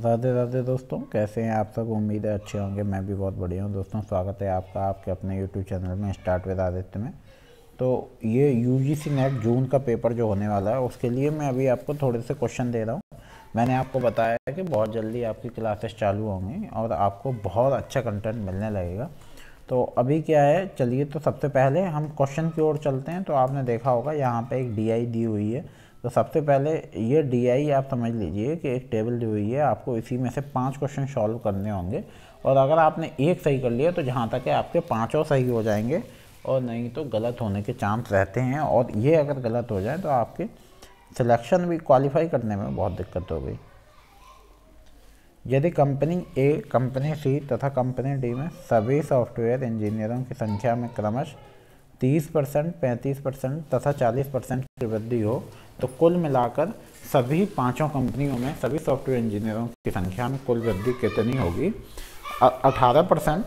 राधे राधे दोस्तों, कैसे हैं आप सब? उम्मीद है अच्छे होंगे, मैं भी बहुत बढ़िया हूँ दोस्तों। स्वागत है आपका आपके अपने यूट्यूब चैनल में स्टार्ट विद आदित्य में। तो ये यू जी सी नेट जून का पेपर जो होने वाला है, उसके लिए मैं अभी आपको थोड़े से क्वेश्चन दे रहा हूँ। मैंने आपको बताया कि बहुत जल्दी आपकी क्लासेस चालू होंगी और आपको बहुत अच्छा कंटेंट मिलने लगेगा। तो अभी क्या है, चलिए तो सबसे पहले हम क्वेश्चन की ओर चलते हैं। तो आपने देखा होगा, यहाँ पर एक DI दी हुई है। तो सबसे पहले ये डीआई आप समझ लीजिए कि एक टेबल दी हुई है, आपको इसी में से पाँच क्वेश्चन सॉल्व करने होंगे। और अगर आपने एक सही कर लिया तो जहाँ तक है आपके पाँचों सही हो जाएँगे। और नहीं तो गलत होने के चांस रहते हैं। और ये अगर गलत हो जाए तो आपके सिलेक्शन भी क्वालिफाई करने में बहुत दिक्कत हो गई। यदि कंपनी ए कंपनी सी तथा कंपनी डी में सभी सॉफ्टवेयर इंजीनियरों की संख्या में क्रमश 30 परसेंट पैंतीस परसेंट तथा 40 परसेंट की वृद्धि हो तो कुल मिलाकर सभी पाँचों कंपनियों में, सभी सॉफ्टवेयर इंजीनियरों की संख्या में कुल वृद्धि कितनी होगी? अठारह परसेंट,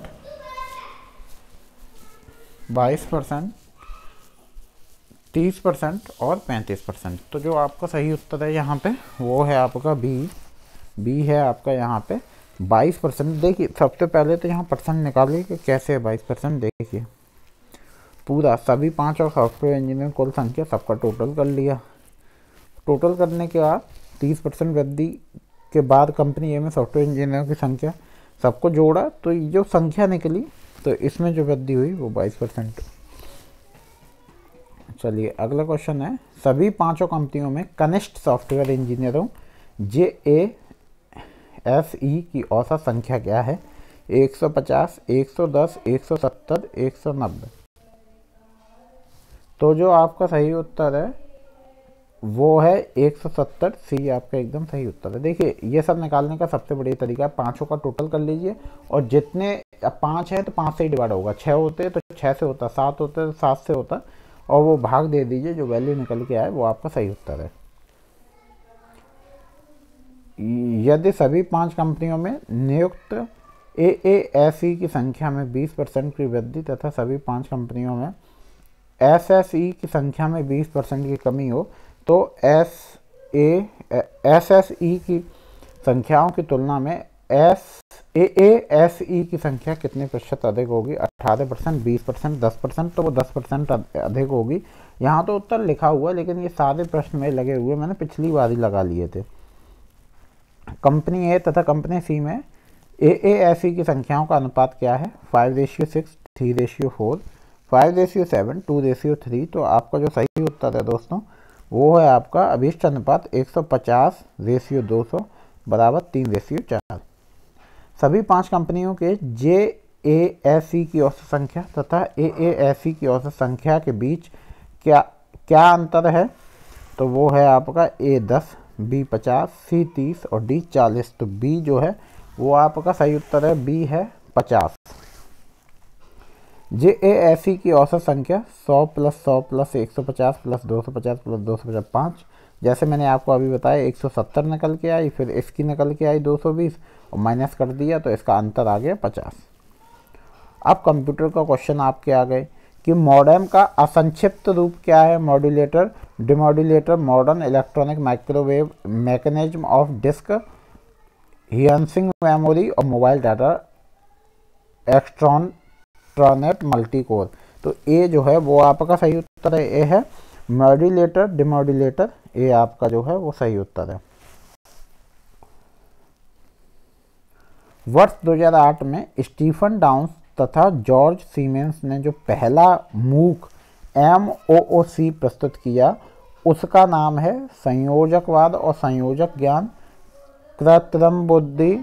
बाईस परसेंट, तीस परसेंट और पैंतीस परसेंट। तो जो आपका सही उत्तर है यहाँ पे, वो है आपका बी बी है आपका यहाँ पे बाईस परसेंट। देखिए, सबसे पहले तो यहाँ परसेंट निकालिए कि कैसे है बाईस परसेंट, देखिए। पूरा सभी पाँच और सॉफ्टवेयर इंजीनियर कुल संख्या सबका टोटल कर लिया। टोटल करने के बाद तीस परसेंट वृद्धि के बाद कंपनी ए में सॉफ्टवेयर इंजीनियरों की संख्या सबको जोड़ा तो ये जो संख्या निकली तो इसमें जो वृद्धि हुई वो बाईस परसेंट चलिए अगला क्वेश्चन है। सभी पाँचों कंपनियों में कनिष्ठ सॉफ्टवेयर इंजीनियरों जे ए एस ई की औसत संख्या क्या है? 150, 110, 170, 190 तो जो आपका सही उत्तर है वो है 170 सी आपका एकदम सही उत्तर है। देखिए, ये सब निकालने का सबसे बढ़िया तरीका है, पाँचों का टोटल कर लीजिए और जितने पाँच है तो पाँच से ही डिवाइड होगा। छः होते तो छः से होता, सात होते तो सात से होता और वो भाग दे दीजिए, जो वैल्यू निकल के आए, वो आपका सही उत्तर है। यदि सभी पाँच कंपनियों में नियुक्त ए ए एस ई की संख्या में 20 परसेंट की वृद्धि तथा सभी पाँच कंपनियों में एस एस ई की संख्या में 20 परसेंट की कमी हो तो S A S S, E की संख्याओं की तुलना में एस, ए ए, एस, ई की संख्या कितने प्रतिशत अधिक होगी? अट्ठारह परसेंट बीस परसेंट दस परसेंट तो वो दस परसेंट अधिक होगी। यहाँ तो उत्तर लिखा हुआ है, लेकिन ये सारे प्रश्न में लगे हुए, मैंने पिछली बार ही लगा लिए थे। कंपनी ए तथा कंपनी सी में ए ए, एस, ई की संख्याओं का अनुपात क्या है? Five ratio six, three ratio four, five ratio seven, two ratio three. तो आपका जो सही उत्तर है दोस्तों वो है आपका अभीष्ट अनुपात 150 रेशियो 200 बराबर तीन रेशियो चार। सभी पाँच कंपनियों के जे ए एस सी की औसत संख्या तथा ए ए एस सी की औसत संख्या के बीच क्या क्या अंतर है? तो वो है आपका ए दस, बी पचास, सी तीस और डी चालीस। तो बी जो है, वो आपका सही उत्तर है, बी है पचास। जे ए एस की औसत संख्या 100 प्लस 100 प्लस 150 प्लस 250 प्लस 250 पाँच। जैसे मैंने आपको अभी बताया 170 निकल के आई, फिर इसकी निकल के आई 220 और माइनस कर दिया तो इसका अंतर आ गया 50 अब कंप्यूटर का क्वेश्चन आपके आ गए कि मॉडर्म का असंक्षिप्त रूप क्या है? Modulator, demodulator, modern electronic microwave mechanism of disk, हियंसिंग memory और मोबाइल डाटा, एक्सट्रॉन ट्रॉनेट मल्टी कोर तो ए जो है, वो आपका सही उत्तर है ए है। मॉड्यूलेटर डिमॉड्यूलेटर ए आपका जो है, वो सही उत्तर है। वर्ष 2008 में स्टीफन डाउंस तथा जॉर्ज सीमेंस ने जो पहला मूक एम ओ ओ सी प्रस्तुत किया, उसका नाम है संयोजकवाद और संयोजक ज्ञान। कृत्रिम बुद्धि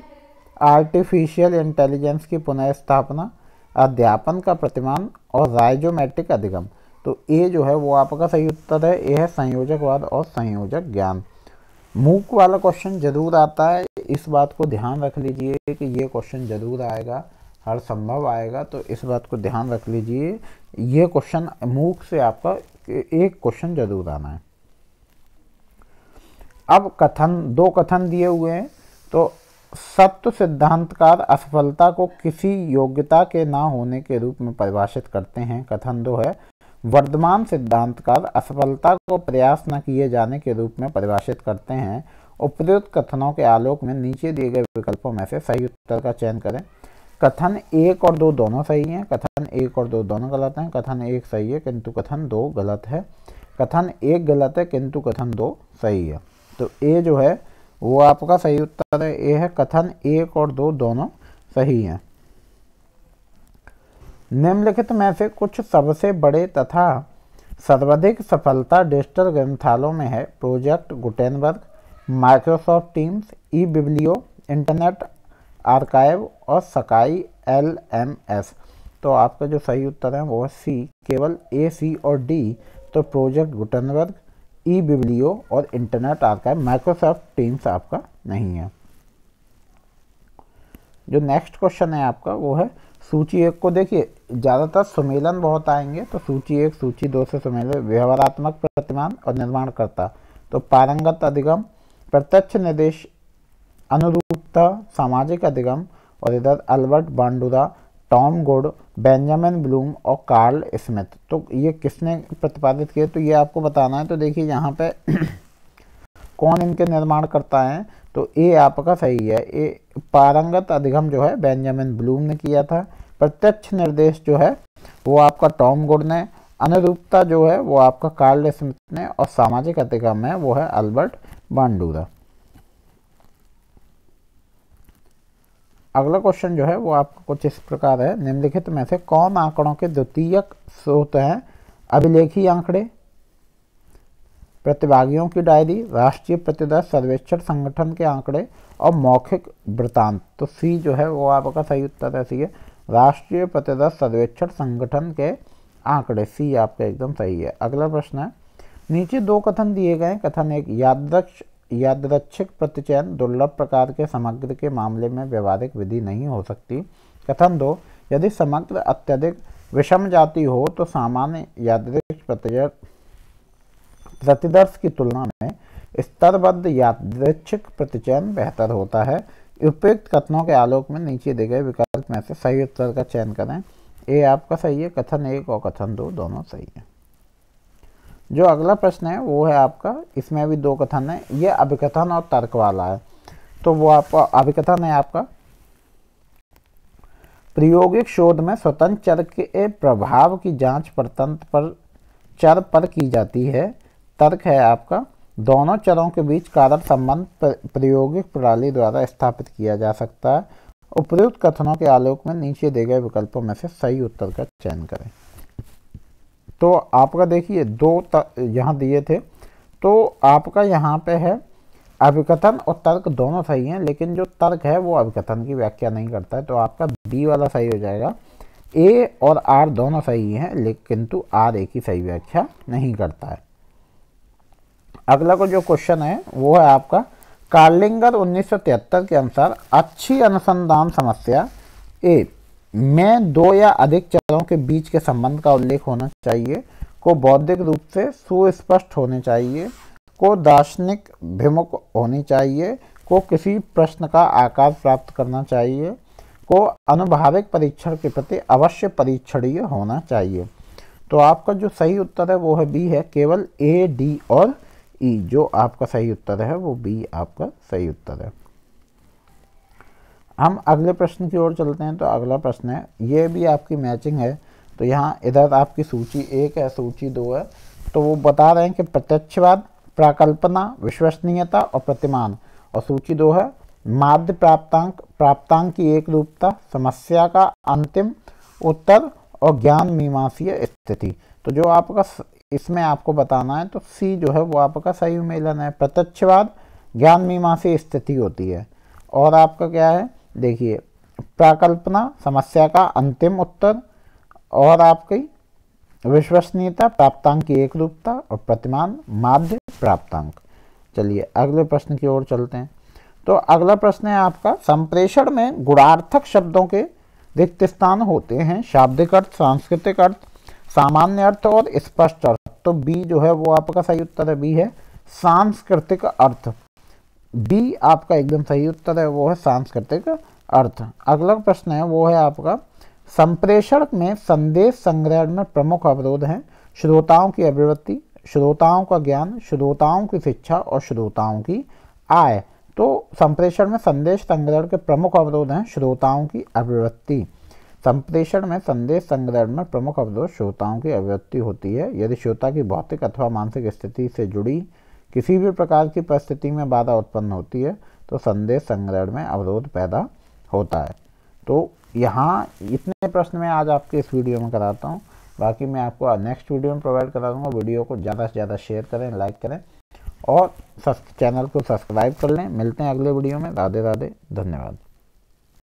आर्टिफिशियल इंटेलिजेंस की पुनः स्थापना अध्यापन का प्रतिमान और राइजोमेट्रिक अधिगम। तो ए जो है वो आपका सही उत्तर है। ए है संयोजकवाद और संयोजक ज्ञान। मूक वाला क्वेश्चन ज़रूर आता है। इस बात को ध्यान रख लीजिए कि ये क्वेश्चन ज़रूर आएगा। हर संभव आएगा। तो इस बात को ध्यान रख लीजिए। ये क्वेश्चन मूक से आपका एक क्वेश्चन ज़रूर आना है। अब कथन, दो कथन दिए हुए हैं। तो सत्य सिद्धांतकार असफलता को किसी योग्यता के ना होने के रूप में परिभाषित करते हैं। कथन दो है, वर्तमान सिद्धांतकार असफलता को प्रयास न किए जाने के रूप में परिभाषित करते हैं। उपयुक्त कथनों के आलोक में नीचे दिए गए विकल्पों में से सही उत्तर का चयन करें। कथन एक और दो दोनों सही हैं। कथन एक और दो दोनों गलत हैं। कथन एक सही है, किंतु कथन दो गलत है। कथन एक गलत है, किंतु कथन दो सही है। तो ए जो है वो आपका सही उत्तर है। ए है कथन, एक और दो दोनों सही हैं। निम्नलिखित में से कुछ सबसे बड़े तथा सर्वाधिक सफलता डिजिटल ग्रंथालों में है। Project Gutenberg, Microsoft Teams E biblio internet archive और सकाई एल एम एस। तो आपका जो सही उत्तर है वो सी। केवल ए, सी और डी। तो प्रोजेक्ट गुटेनबर्ग ई बिब्लियो और इंटरनेट आर्काइव, माइक्रोसॉफ्ट टीम्स आपका नहीं है। जो नेक्स्ट क्वेश्चन है आपका, वो है सूची एक को देखिए, ज़्यादातर सुमेलन बहुत आएँगे तो सूची एक, सूची दो से सुमेलन व्यवहारात्मक प्रतिमान और निर्माणकर्ता। तो पारंगत अधिगम, प्रत्यक्ष निर्देश, अनुरूपता, सामाजिक अधिगम और इधर Albert Bandura, Tom Good Benjamin Bloom और कार्ल स्मिथ। तो ये किसने प्रतिपादित किए तो ये आपको बताना है। तो देखिए यहाँ पे कौन इनके निर्माण करता है? तो ए आपका सही है। ए पारंगत अधिगम जो है, बेंजामिन ब्लूम ने किया था। प्रत्यक्ष निर्देश जो है, वो आपका टॉम गुड ने। अनुरूपता जो है, वो आपका कार्ल स्मिथ ने। और सामाजिक अधिगम है, वो है अल्बर्ट बांडूरा। अगला क्वेश्चन जो है वो आपका कुछ इस प्रकार है। निम्नलिखित में से कौन आंकड़ों के द्वितीयक स्रोत हैं? अभिलेखी आंकड़े, प्रतिभागियों की डायरी राष्ट्रीय प्रतिदर्श सर्वेक्षण संगठन के आंकड़े और मौखिक वृतांत तो सी जो है वो आपका सही उत्तर है सी है। राष्ट्रीय प्रतिदर्श सर्वेक्षण संगठन के आंकड़े। सी आपका एकदम सही है। अगला प्रश्न है, नीचे दो कथन दिए गए कथन एक यादृक्ष यादृच्छिक प्रतिचयन दुर्लभ प्रकार के समग्र के मामले में व्यवहारिक विधि नहीं हो सकती। कथन दो, यदि समग्र अत्यधिक विषम जाति हो तो सामान्य यादृक्ष प्रतिचयन प्रतिदर्श की तुलना में स्तरबद्ध यादृच्छिक प्रतिचयन बेहतर होता है। उपयुक्त कथनों के आलोक में नीचे दिए गए विकल्प में से सही उत्तर का चयन करें। ए आपका सही है, कथन एक और कथन दो, दोनों सही है। जो अगला प्रश्न है, वो है आपका, इसमें भी दो कथन है। ये अभिकथन और तर्क वाला है। तो वो आपका अभिकथन है आपका। प्रायोगिक शोध में स्वतंत्र चर के प्रभाव की जाँच परतंत्र पर, चर पर की जाती है। तर्क है आपका, दोनों चरों के बीच कारक संबंध प्रायोगिक प्रणाली द्वारा स्थापित किया जा सकता है। उपयुक्त कथनों के आलोक में नीचे दिए गए विकल्पों में से सही उत्तर का चयन करें। तो आपका देखिए, दो यहाँ दिए थे। तो आपका यहाँ पे है, अभिकथन और तर्क दोनों सही हैं, लेकिन जो तर्क है, वो अभिकथन की व्याख्या नहीं करता है तो आपका बी वाला सही हो जाएगा। ए और आर दोनों सही हैं, लेकिन किंतु आर ए की सही व्याख्या नहीं करता है। अगला को जो क्वेश्चन है, वो है आपका कार्लिंगर 1973 के अनुसार अच्छी अनुसंधान समस्या ए। में दो या अधिक चरों के बीच के संबंध का उल्लेख होना चाहिए को बौद्धिक रूप से सुस्पष्ट होने चाहिए को दार्शनिक भिमुख होनी चाहिए को किसी प्रश्न का आकार प्राप्त करना चाहिए को अनुभाविक परीक्षण के प्रति अवश्य परीक्षणीय होना चाहिए। तो आपका जो सही उत्तर है वो है बी है केवल ए डी और ई e, जो आपका सही उत्तर है वो बी आपका सही उत्तर है। हम अगले प्रश्न की ओर चलते हैं तो अगला प्रश्न है, ये भी आपकी मैचिंग है तो यहाँ इधर आपकी सूची एक है, सूची दो है तो वो बता रहे हैं कि प्रत्यक्षवाद, प्राकल्पना, विश्वसनीयता और प्रतिमान, और सूची दो है, माध्य प्राप्तांक प्राप्तांक की एक रूपता समस्या का अंतिम उत्तर और ज्ञान मीमांसीय स्थिति। तो जो आपका इसमें आपको बताना है तो सी जो है वो आपका सही मेलन है। प्रत्यक्षवाद, ज्ञान मीमांसी स्थिति होती है। और आपका क्या है? देखिए, प्राकल्पना समस्या का अंतिम उत्तर और आपकी विश्वसनीयता, प्राप्तांक की एक रूपता और प्रतिमान माध्य प्राप्तांक। चलिए, अगले प्रश्न की ओर चलते हैं। तो अगला प्रश्न है आपका, संप्रेषण में गुणार्थक शब्दों के रिक्त स्थान होते हैं, शाब्दिक अर्थ, सांस्कृतिक अर्थ, सामान्य अर्थ और स्पष्ट अर्थ। तो बी जो है वो आपका सही उत्तर है बी है सांस्कृतिक अर्थ। बी आपका एकदम सही उत्तर है, वो है सांस्कृतिक अर्थ। अगला प्रश्न है, वो है आपका, संप्रेषण में संदेश संग्रहण में प्रमुख अवरोध हैं। श्रोताओं की अभिवृत्ति श्रोताओं का ज्ञान, श्रोताओं की शिक्षा और श्रोताओं की आय। तो संप्रेषण में संदेश संग्रहण के प्रमुख अवरोध हैं, श्रोताओं की अभिवृत्ति संप्रेषण में संदेश संग्रहण में प्रमुख अवरोध श्रोताओं की अभिवृत्ति होती है। यदि श्रोता की भौतिक अथवा मानसिक स्थिति से जुड़ी किसी भी प्रकार की परिस्थिति में बाधा उत्पन्न होती है तो संदेश संग्रहण में अवरोध पैदा होता है। तो यहाँ इतने प्रश्न मैं आज आपके इस वीडियो में कराता हूँ। बाकी मैं आपको नेक्स्ट वीडियो में प्रोवाइड करा दूँगा। वीडियो को ज़्यादा से ज़्यादा शेयर करें लाइक करें और चैनल को सब्सक्राइब कर लें। मिलते हैं अगले वीडियो में। राधे राधे धन्यवाद।